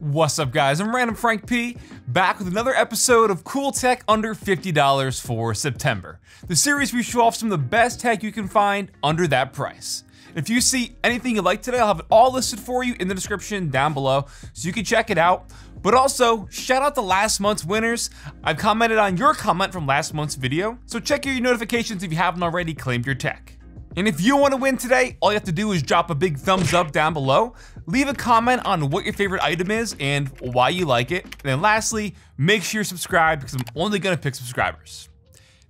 What's up guys, I'm Random Frank P, back with another episode of Cool Tech Under $50 for September. The series we show off some of the best tech you can find under that price. If you see anything you like today, I'll have it all listed for you in the description down below so you can check it out. But also, shout out to last month's winners. I've commented on your comment from last month's video, so check your notifications if you haven't already claimed your tech. And if you want to win today, all you have to do is drop a big thumbs up down below, leave a comment on what your favorite item is and why you like it, and then lastly, make sure you're subscribed because I'm only to pick subscribers.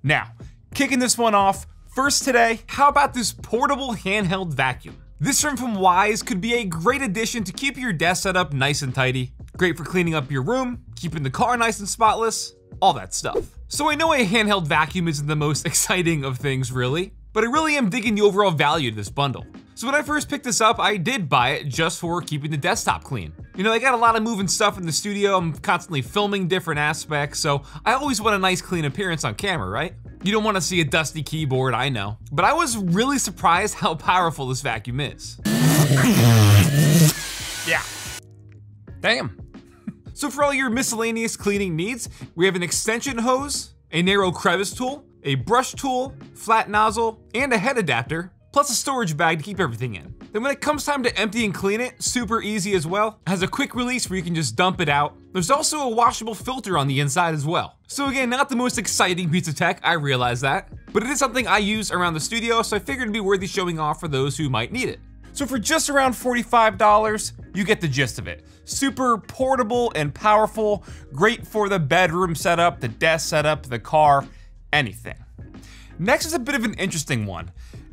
Now, kicking this one off, first today, how about this portable handheld vacuum? This one from Wyze could be a great addition to keep your desk set up nice and tidy. Great for cleaning up your room, keeping the car nice and spotless, all that stuff. So I know a handheld vacuum isn't the most exciting of things really, but I really am digging the overall value to this bundle. So when I first picked this up, I did buy it just for keeping the desktop clean. You know, I got a lot of moving stuff in the studio, I'm constantly filming different aspects, so I always want a nice clean appearance on camera, right? You don't want to see a dusty keyboard, I know. But I was really surprised how powerful this vacuum is. yeah. Damn. So for all your miscellaneous cleaning needs, we have an extension hose, a narrow crevice tool, a brush tool, flat nozzle, and a head adapter, plus a storage bag to keep everything in. Then when it comes time to empty and clean it, super easy as well. It has a quick release where you can just dump it out. There's also a washable filter on the inside as well. So again, not the most exciting piece of tech, I realize that, but it is something I use around the studio, so I figured it'd be worthy showing off for those who might need it. So for just around $45, you get the gist of it. Super portable and powerful, great for the bedroom setup, the desk setup, the car, anything. Next is a bit of an interesting one.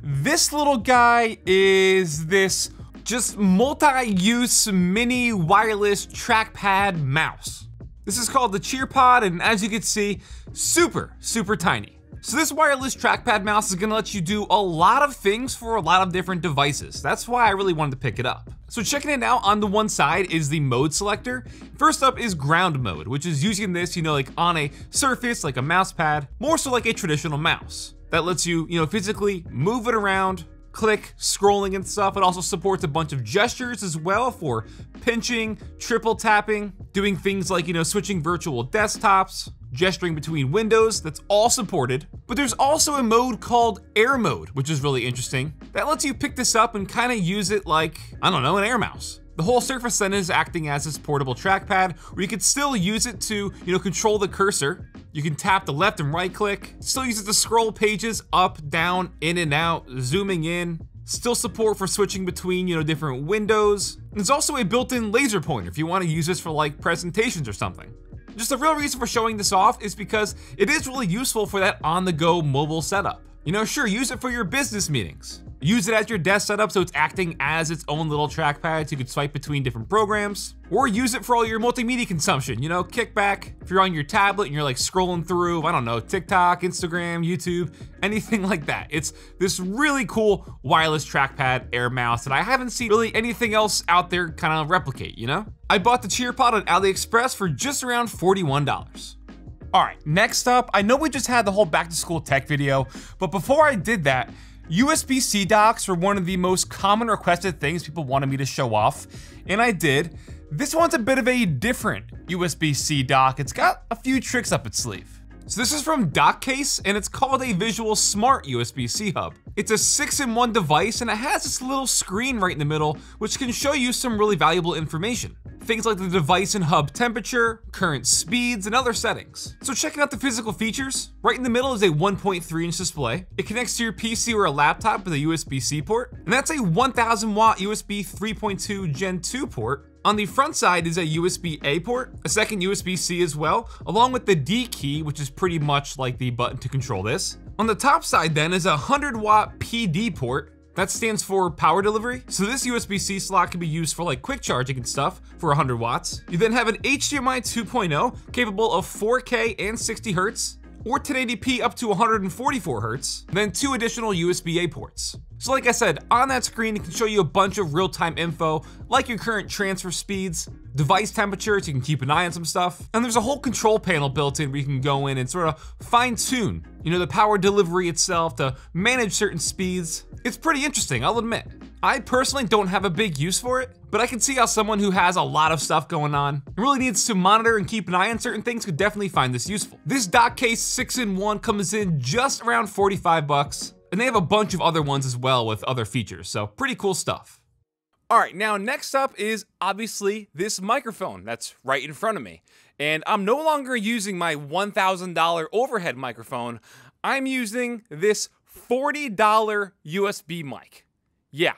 This little guy is this just multi-use mini wireless trackpad mouse. This is called the CheerPod and as you can see, super, super tiny. So this wireless trackpad mouse is gonna let you do a lot of things for a lot of different devices. That's why I really wanted to pick it up. So checking it out, on the one side is the mode selector. First up is ground mode, which is using this, you know, like on a surface, like a mouse pad, more so like a traditional mouse. That lets you, you know, physically move it around, click, scrolling and stuff. It also supports a bunch of gestures as well for pinching, triple tapping, doing things like, you know, switching virtual desktops, gesturing between windows, that's all supported. But there's also a mode called Air Mode, which is really interesting. That lets you pick this up and kind of use it like, I don't know, an air mouse. The whole surface then is acting as this portable trackpad where you could still use it to, you know, control the cursor. You can tap the left and right click, still use it to scroll pages up, down, in and out, zooming in, Still support for switching between, you know, different windows. There's also a built-in laser pointer if you want to use this for like presentations or something. Just the real reason for showing this off is because it is really useful for that on-the-go mobile setup. You know, sure, use it for your business meetings. Use it as your desk setup so it's acting as its own little trackpad so you can swipe between different programs. Or use it for all your multimedia consumption, you know, kick back. If you're on your tablet and you're like scrolling through, I don't know, TikTok, Instagram, YouTube, anything like that. It's this really cool wireless trackpad air mouse that I haven't seen really anything else out there kind of replicate, you know? I bought the CheerPod on AliExpress for just around $41. All right, next up, I know we just had the whole back to school tech video, but before I did that, USB-C docks were one of the most common requested things people wanted me to show off, and I did. This one's a bit of a different USB-C dock. It's got a few tricks up its sleeve. So this is from DockCase, and it's called a Visual Smart USB-C hub. It's a 6-in-1 device, and it has this little screen right in the middle, which can show you some really valuable information. Things like the device and hub temperature, current speeds, and other settings. So checking out the physical features, right in the middle is a 1.3 inch display. It connects to your PC or a laptop with a USB-C port, and that's a 1000 watt USB 3.2 Gen 2 port on the front side is a USB-A port, a second USB-C as well, along with the D key, which is pretty much like the button to control this. On the top side then is a 100 watt PD port, that stands for power delivery. So this USB-C slot can be used for like quick charging and stuff for 100 watts. You then have an HDMI 2.0 capable of 4K and 60 hertz or 1080p up to 144Hz, then two additional USB-A ports. So like I said, on that screen it can show you a bunch of real-time info, like your current transfer speeds, device temperatures, you can keep an eye on some stuff, and there's a whole control panel built in where you can go in and sort of fine-tune, you know, the power delivery itself to manage certain speeds. It's pretty interesting, I'll admit. I personally don't have a big use for it, but I can see how someone who has a lot of stuff going on and really needs to monitor and keep an eye on certain things could definitely find this useful. This DockCase 6-in-1 comes in just around 45 bucks, and they have a bunch of other ones as well with other features, so pretty cool stuff. All right, now next up is obviously this microphone that's right in front of me. And I'm no longer using my $1,000 overhead microphone. I'm using this $40 USB mic. Yeah,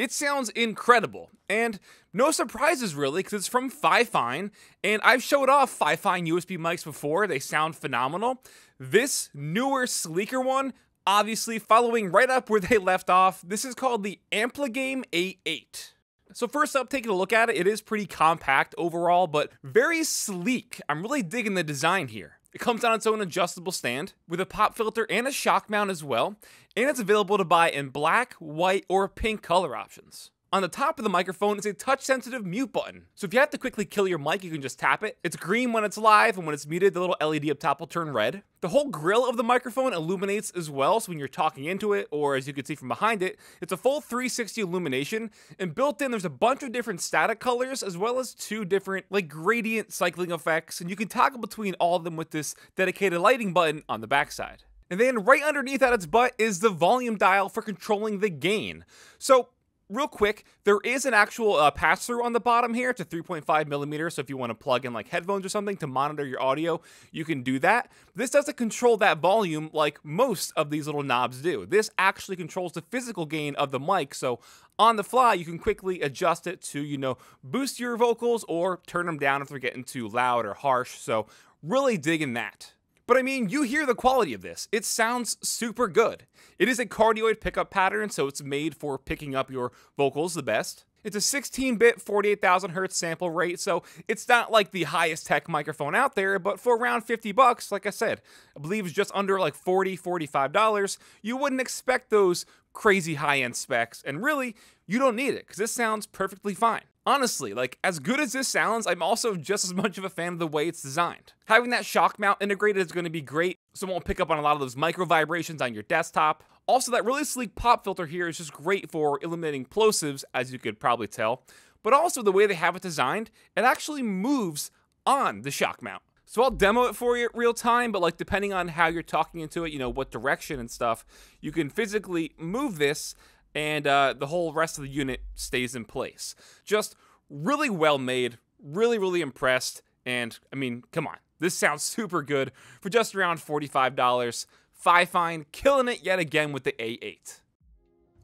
it sounds incredible. And no surprises really, because it's from Fifine, and I've showed off Fifine USB mics before. They sound phenomenal. This newer, sleeker one Obviously, following right up where they left off, this is called the Ampligame A8. So first up, taking a look at it, it is pretty compact overall, but very sleek. I'm really digging the design here. It comes on its own adjustable stand with a pop filter and a shock mount as well, and it's available to buy in black, white, or pink color options. On the top of the microphone is a touch-sensitive mute button. So if you have to quickly kill your mic, you can just tap it. It's green when it's live, and when it's muted, the little LED up top will turn red. The whole grill of the microphone illuminates as well, so when you're talking into it, or as you can see from behind it, it's a full 360 illumination, and built in there's a bunch of different static colors, as well as two different, like, gradient cycling effects, and you can toggle between all of them with this dedicated lighting button on the backside. And then right underneath at its butt is the volume dial for controlling the gain. So real quick, there is an actual uh, pass through on the bottom here to 3.5 millimeters. So if you want to plug in like headphones or something to monitor your audio, you can do that. This doesn't control that volume like most of these little knobs do. This actually controls the physical gain of the mic. So on the fly, you can quickly adjust it to, you know, boost your vocals or turn them down if they're getting too loud or harsh. So really digging that. But I mean, you hear the quality of this. It sounds super good. It is a cardioid pickup pattern, so it's made for picking up your vocals the best. It's a 16 bit, 48,000 hertz sample rate, so it's not like the highest tech microphone out there, but for around 50 bucks, like I said, I believe it's just under like 40, 45 dollars, you wouldn't expect those crazy high end specs, and really, you don't need it because this sounds perfectly fine. Honestly, like, as good as this sounds, I'm also just as much of a fan of the way it's designed. Having that shock mount integrated is going to be great, so it won't pick up on a lot of those micro vibrations on your desktop. Also, that really sleek pop filter here is just great for eliminating plosives, as you could probably tell. But also, the way they have it designed, it actually moves on the shock mount. So I'll demo it for you real time, but like depending on how you're talking into it, you know, what direction and stuff, you can physically move this and uh, the whole rest of the unit stays in place. Just really well made, really, really impressed. And I mean, come on, this sounds super good for just around $45. Fifine killing it yet again with the A8.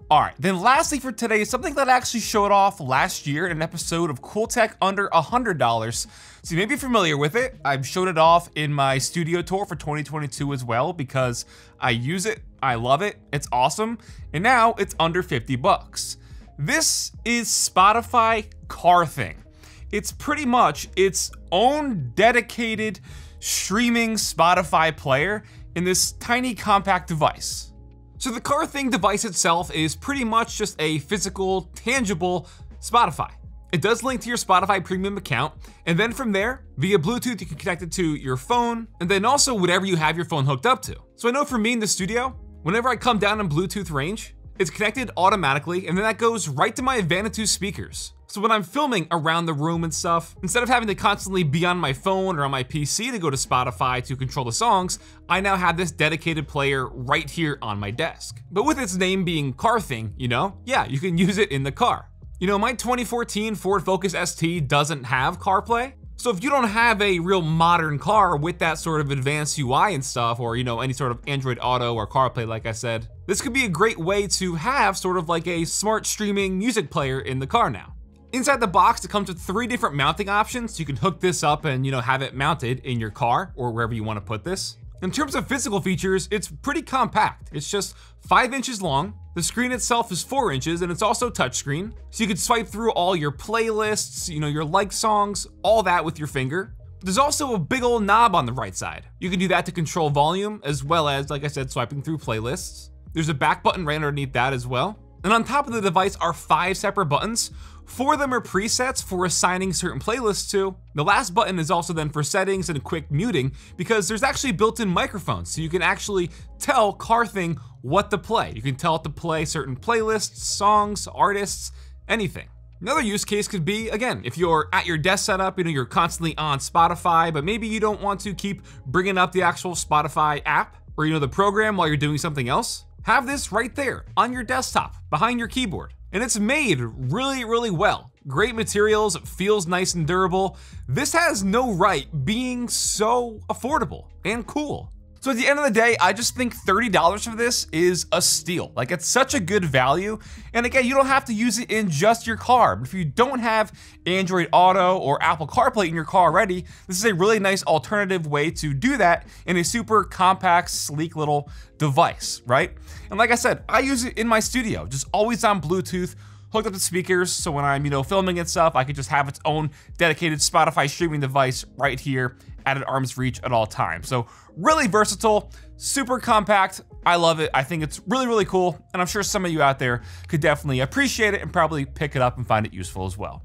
All right, then lastly for today, something that I actually showed off last year in an episode of Cool Tech under $100. So you may be familiar with it. I've showed it off in my studio tour for 2022 as well because I use it, I love it, it's awesome, and now it's under 50 bucks. This is Spotify Car Thing. It's pretty much its own dedicated streaming Spotify player in this tiny compact device. So the car thing device itself is pretty much just a physical, tangible Spotify. It does link to your Spotify premium account, and then from there, via Bluetooth, you can connect it to your phone, and then also whatever you have your phone hooked up to. So I know for me in the studio, whenever I come down in Bluetooth range, it's connected automatically, and then that goes right to my Vanatoo speakers. So when I'm filming around the room and stuff, instead of having to constantly be on my phone or on my PC to go to Spotify to control the songs, I now have this dedicated player right here on my desk. But with its name being Car Thing, you know, yeah, you can use it in the car. You know, my 2014 Ford Focus ST doesn't have CarPlay, so if you don't have a real modern car with that sort of advanced UI and stuff, or you know, any sort of Android Auto or CarPlay, like I said, this could be a great way to have sort of like a smart streaming music player in the car now. Inside the box, it comes with three different mounting options. You can hook this up and you know have it mounted in your car or wherever you want to put this. In terms of physical features, it's pretty compact. It's just five inches long. The screen itself is four inches and it's also touchscreen. So you can swipe through all your playlists, you know, your like songs, all that with your finger. There's also a big old knob on the right side. You can do that to control volume as well as, like I said, swiping through playlists. There's a back button right underneath that as well. And on top of the device are five separate buttons Four of them are presets for assigning certain playlists to. The last button is also then for settings and quick muting because there's actually built-in microphones, so you can actually tell CarThing what to play. You can tell it to play certain playlists, songs, artists, anything. Another use case could be, again, if you're at your desk setup, you know, you're constantly on Spotify, but maybe you don't want to keep bringing up the actual Spotify app or, you know, the program while you're doing something else. Have this right there on your desktop, behind your keyboard. And it's made really, really well. Great materials, feels nice and durable. This has no right being so affordable and cool. So at the end of the day, I just think $30 for this is a steal. Like it's such a good value. And again, you don't have to use it in just your car. But if you don't have Android Auto or Apple CarPlay in your car already, this is a really nice alternative way to do that in a super compact, sleek little device, right? And like I said, I use it in my studio, just always on Bluetooth, hooked up to speakers, so when I'm, you know, filming and stuff, I could just have its own dedicated Spotify streaming device right here at an arm's reach at all times. So really versatile, super compact. I love it. I think it's really, really cool. And I'm sure some of you out there could definitely appreciate it and probably pick it up and find it useful as well.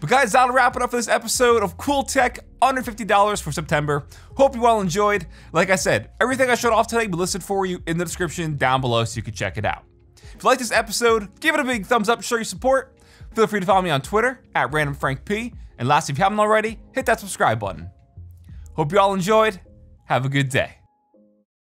But guys, that'll wrap it up for this episode of Cool Tech under $50 for September. Hope you all enjoyed. Like I said, everything I showed off today will be listed for you in the description down below so you can check it out. If you like this episode, give it a big thumbs up to show your support. Feel free to follow me on Twitter at randomfrankp. And lastly, if you haven't already, hit that subscribe button. Hope you all enjoyed. Have a good day.